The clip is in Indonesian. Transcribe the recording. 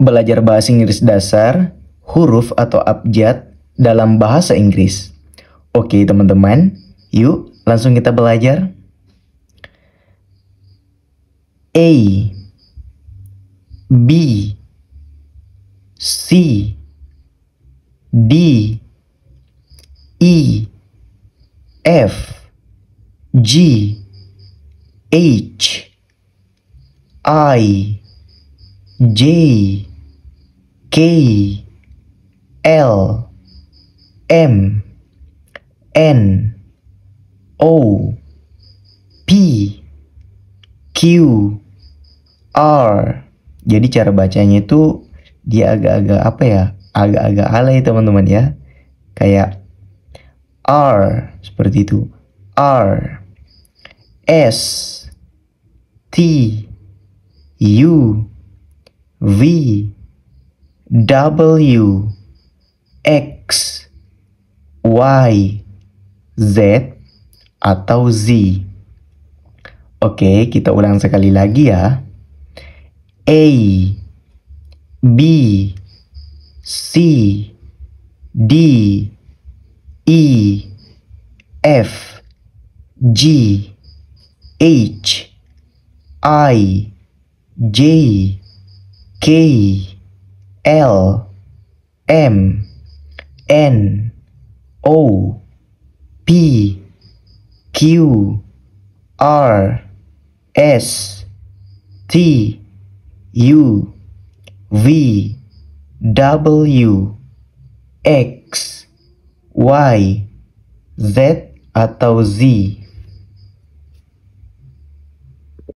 belajar bahasa Inggris dasar, huruf atau abjad dalam bahasa Inggris. Oke teman-teman, yuk langsung kita belajar. A B C D E F G H I J K L M N O P Q R. Jadi cara bacanya itu dia agak-agak apa ya? Agak-agak alay teman-teman ya. Kayak R seperti itu. R S T U V W X Y Z atau Z. Oke, kita ulang sekali lagi ya. A B C D E F G H I J K L M N O P Q R S T U V W X Y Z atau Z